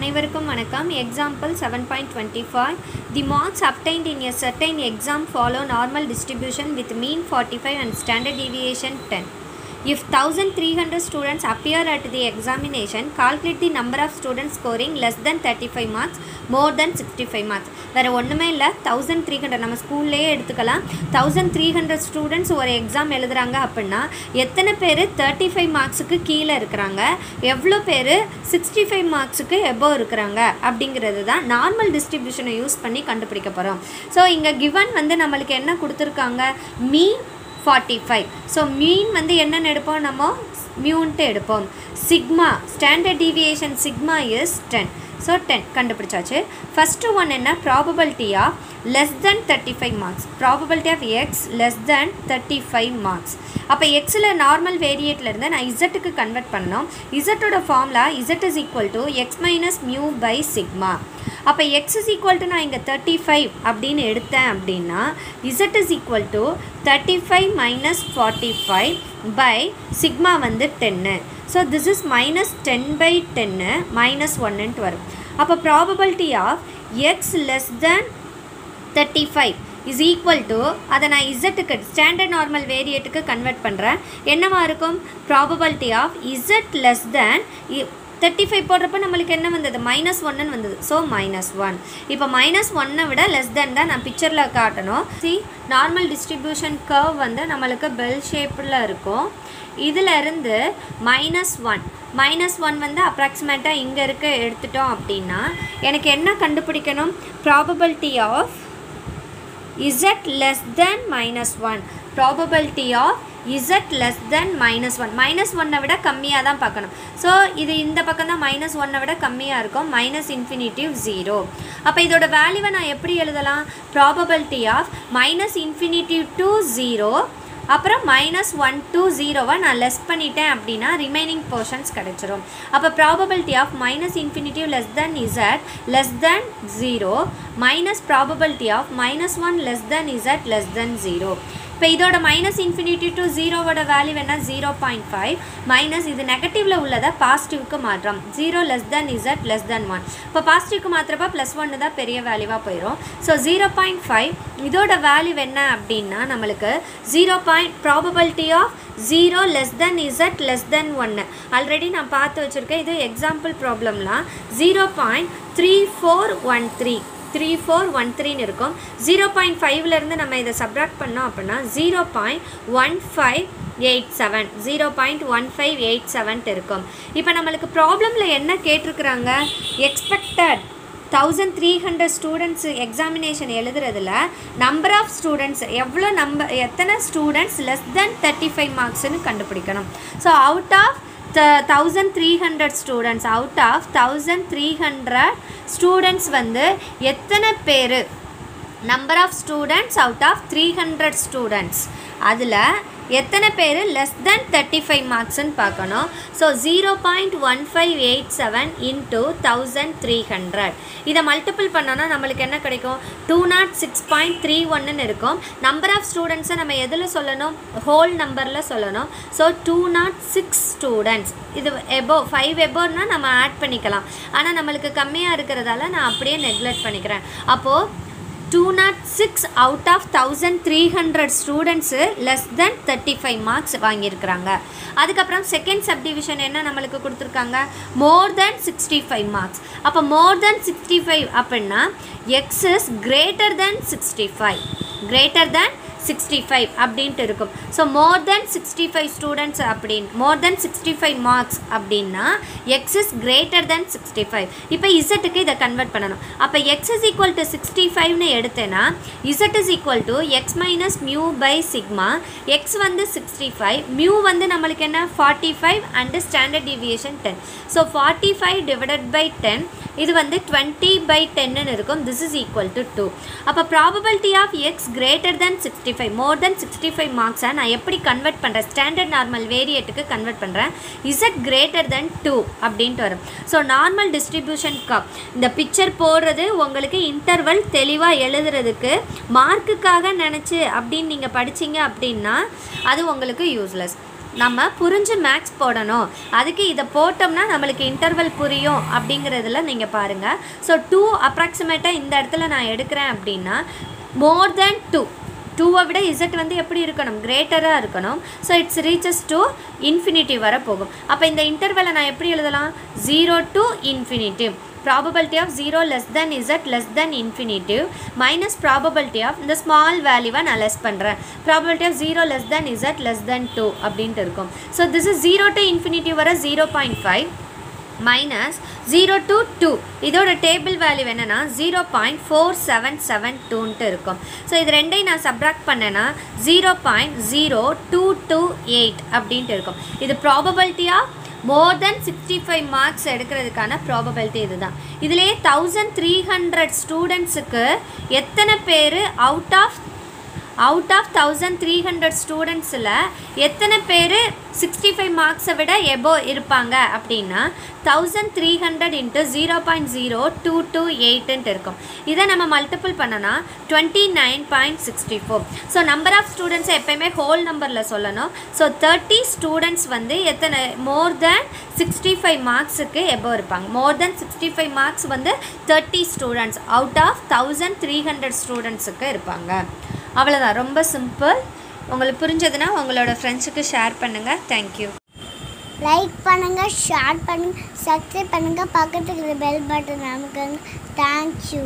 அனைவருக்கும் வணக்கம். Example seven point twenty five the marks obtained in a certain exam follow normal distribution with mean forty five and standard deviation ten If 1300 students appear at the examination, calculate the number of students scoring less than 35 marks, more than 65 marks. வேறு ஒன்றுமே இல்லை. Thousand three hundred நம்ம ஸ்கூல்லேயே எடுத்துக்கலாம். Thousand three hundred students ஒரு exam எழுதுகிறாங்க அப்படின்னா எத்தனை பேர் தேர்ட்டி ஃபைவ் மார்க்ஸுக்கு கீழே இருக்கிறாங்க? எவ்வளோ பேர் சிக்ஸ்டி ஃபைவ் மார்க்ஸுக்கு எபோவ் இருக்கிறாங்க? அப்படிங்கிறது தான் நார்மல் டிஸ்ட்ரிபியூஷனை யூஸ் பண்ணி கண்டுபிடிக்க போகிறோம் ஸோ இங்கே கிவன் வந்து நம்மளுக்கு என்ன கொடுத்துருக்காங்க? Mu forty five so mean வந்து என்னென்னு எடுப்போம்? நம்ம மியூன்ட்டு எடுப்போம். Sigma standard deviation sigma is ten so ten கண்டுபிடிச்சாச்சு. ஃபஸ்ட்டு ஒன் என்ன? Probability of less than thirty five marks probability of X less than thirty five marks அப்போ எக்ஸில் நார்மல் வேரியேட்லேருந்து நான் இசட்டுக்கு கன்வெர்ட் பண்ணோம். இசட்டோட formula Z is equal to X minus mu by sigma அப்போ X is equal to நான் இங்கே thirty five அப்படின்னு எடுத்தேன் அப்படின்னா Z is equal to thirty five minus forty five by sigma வந்து டென்னு so this is minus ten by ten minus ஒன்னுன்ட்டு வரும் அப்போ probability of X less than thirty five is equal to அதை நான் இசட்டுக்கு ஸ்டாண்டர்ட் நார்மல் வேரியேட்டுக்கு convert பண்ணுறேன் என்னவா இருக்கும்? Probability of Z less than thirty five போடுறப்ப நம்மளுக்கு என்ன வந்தது? மைனஸ் ஒன்னு வந்தது. ஸோ மைனஸ் ஒன் இப்போ மைனஸ் ஒன்னை விட லெஸ் தென் தான் நான் பிக்சரில் காட்டணும். சி நார்மல் டிஸ்ட்ரிபியூஷன் கர்வ் வந்து நம்மளுக்கு பெல் ஷேப்பில் இருக்கும். இதிலருந்து மைனஸ் ஒன் மைனஸ் ஒன் வந்து அப்ராக்சிமேட்டாக இங்கே இருக்க எடுத்துட்டோம் அப்படின்னா எனக்கு என்ன கண்டுபிடிக்கணும்? Probability of Z less than minus one probability of Z less than minus one minus ஒன்னை விட கம்மியாக தான் பார்க்கணும். ஸோ இது இந்த பக்கம் தான் மைனஸ் ஒன்னை விட கம்மியாக இருக்கும். மைனஸ் இன்ஃபினிட்டிவ் ஜீரோ அப்போ இதோட வேல்யூவை நான் எப்படி எழுதலாம்? Probability of minus infinitive to zero அப்புறம் மைனஸ் ஒன் டூ ஜீரோவை நான் லெஸ் பண்ணிட்டேன் அப்படின்னா ரிமைனிங் போர்ஷன்ஸ் கிடச்சிரும். அப்போ probability of minus infinitive less than Z less than zero minus probability of minus one less than Z less than zero இப்போ இதோட minus infinity to ஜீரோவோட வேல்யூ என்ன? ஜீரோ பாயிண்ட் ஃபைவ் மைனஸ் இது நெகட்டிவில் உள்ளதை பாசிட்டிவ்க்கு மாற்றம். Zero less than Z less than one இப்போ பாசிட்டிவ்க்கு மாத்திரப்ப ப்ளஸ் ஒன்று தான் பெரிய வேல்யூவாக போயிடும் ஸோ ஜீரோ பாயிண்ட் ஃபைவ் இதோட வேல்யூ என்ன அப்படின்னா நம்மளுக்கு zero point probability of zero less than Z less than ஒன்று ஆல்ரெடி நான் பார்த்து வச்சுருக்கேன். இது எக்ஸாம்பிள் ப்ராப்ளம்லாம் zero point three four one three three four one த்ரீன்னு இருக்கும். ஜீரோ பாயிண்ட் ஃபைவ்லேருந்து நம்ம இதை சப்ராக்ட் பண்ணோம் அப்படின்னா zero point one five eight seven zero point one five eight செவன்ட்டு இருக்கும். இப்போ நம்மளுக்கு ப்ராப்ளமில் என்ன கேட்டிருக்கிறாங்க? Expected thousand three hundred students examination எழுதுறதுல number of students எவ்வளோ நம்பர் எத்தனை students less than thirty five மார்க்ஸ்னு கண்டுபிடிக்கணும். So out of thousand three hundred students out of thousand three hundred students வந்து எத்தனை பேர்? Number of students out of three hundred students அதில் எத்தனை பேர்? Less than thirty five மார்க்ஸ்ன்னு பார்க்கணும். So zero point one five eight seven into thousand three hundred இதை multiple பண்ணோன்னா நம்மளுக்கு என்ன கிடைக்கும்? Two nought six point three ஒன்றுன்னு இருக்கும். நம்பர் ஆஃப் ஸ்டூடெண்ட்ஸை நம்ம எதில் சொல்லணும்? ஹோல் நம்பரில் சொல்லணும். So two nought six students இது எபோ ஃபைவ் எபோன்னா நம்ம ஆட் பண்ணிக்கலாம். ஆனால் நம்மளுக்கு கம்மியாக இருக்கிறதால நான் அப்படியே நெக்லெக்ட் பண்ணிக்கிறேன். அப்போது two nought six out of thousand three hundred students less than thirty five marks வாங்கியிருக்கிறாங்க. அதுக்கப்புறம் செகண்ட் சப்டிவிஷன் என்ன நம்மளுக்கு கொடுத்துருக்காங்க? More than sixty five marks அப்போ மோர் தென் சிக்ஸ்டி ஃபைவ் அப்படின்னா X is greater than sixty five greater than sixty five அப்படின்ட்டு இருக்கும். So more than sixty five students அப்படின் more than sixty five marks அப்படின்னா X is greater than sixty five இப்போ இசட்டுக்கு இதை convert பண்ணணும். அப்போ X is equal to sixty ஃபைவ்னு எடுத்தேன்னா Z is equal to X minus mu by sigma X வந்து சிக்ஸ்டி ஃபைவ் மியூ வந்து நம்மளுக்கு என்ன? Forty five and standard deviation ten so forty five divided by ten இது வந்து டுவெண்ட்டி பை டென்னு இருக்கும். This is equal to two அப்போ probability of X greater than sixty five more than sixty five மார்க்ஸை நான் எப்படி கன்வெர்ட் பண்ணுறேன் standard normal வேரியேட்டுக்கு convert பண்ணுறேன் இசட் கிரேட்டர் தென் டூ அப்படின்ட்டு வரும். ஸோ நார்மல் டிஸ்ட்ரிபியூஷன் கப் இந்த பிக்சர் போடுறது உங்களுக்கு இன்டர்வல் தெளிவாக எழுதுறதுக்கு மார்க்குக்காக நினச்சி அப்படின்னு நீங்கள் படிச்சீங்க அப்படின்னா அது உங்களுக்கு யூஸ்லெஸ் நம்ம புரிஞ்சு மேக்ஸ் போடணும். அதுக்கு இதை போட்டோம்னா நம்மளுக்கு இன்டர்வல் புரியும் அப்படிங்கிறதுல நீங்கள் பாருங்கள் ஸோ டூ அப்ராக்சிமேட்டாக இந்த இடத்துல நான் எடுக்கிறேன் அப்படின்னா மோர் தேன் டூ டூவை விட இசட் வந்து எப்படி இருக்கணும்? கிரேட்டராக இருக்கணும். So it's reaches to infinity வர போகும். அப்போ இந்த இன்டர்வலை நான் எப்படி எழுதலாம்? Zero to infinitive probability of 0 less than z less than infinitive minus probability of இந்த small வேல்யூவை நான் லெஸ் பண்ணுறேன் probability of 0 less than z less than 2 அப்படின்ட்டு இருக்கும். So this is 0 to infinity வர 0.5 மைனஸ் ஜீரோ டு டூ இதோட table value என்னென்னா zero point four seven seven டூன்ட்டு இருக்கும். ஸோ இது ரெண்டையும் நான் சப்ராக்ட் பண்ணேன்னா zero point zero two two eight அப்படின்ட்டு இருக்கும். இது ப்ராபபிலிட்டியாக more than sixty five marks எடுக்கிறதுக்கான ப்ராபபிலிட்டி இதுதான். இதுலேயே தௌசண்ட் த்ரீ ஹண்ட்ரட் ஸ்டூடெண்ட்ஸுக்கு எத்தனை பேர் out of out of thousand three hundred ஸ்டூடெண்ட்ஸில் எத்தனை பேர் சிக்ஸ்டி ஃபைவ் மார்க்ஸை விட எபோ இருப்பாங்க அப்படின்னா thousand three hundred into zero point zero two two எயிட்டுன்ட்டு இருக்கும். இதை நம்ம மல்டிபிள் பண்ணனா twenty nine point sixty four so number of ஸ்டூடெண்ட்ஸை எப்போயுமே ஹோல் நம்பரில் சொல்லணும். ஸோ தேர்ட்டி ஸ்டூடெண்ட்ஸ் வந்து எத்தனை மோர் தேன் சிக்ஸ்டி ஃபைவ் மார்க்ஸுக்கு எபோ இருப்பாங்க. More than sixty five marks வந்து thirty students out of thousand three hundred ஸ்டூடெண்ட்ஸுக்கு இருப்பாங்க. அவ்வளோதான் ரொம்ப சிம்பிள் உங்களுக்கு புரிஞ்சதுன்னா உங்களோட ஃப்ரெண்ட்ஸுக்கு ஷேர் பண்ணுங்கள் தேங்க்யூ லைக் பண்ணுங்கள் ஷேர் பண்ணுங்கள் சப்ஸ்கிரைப் பண்ணுங்கள் பக்கத்துக்கு பெல் பட்டன் அமுக்குங்க. தேங்க்யூ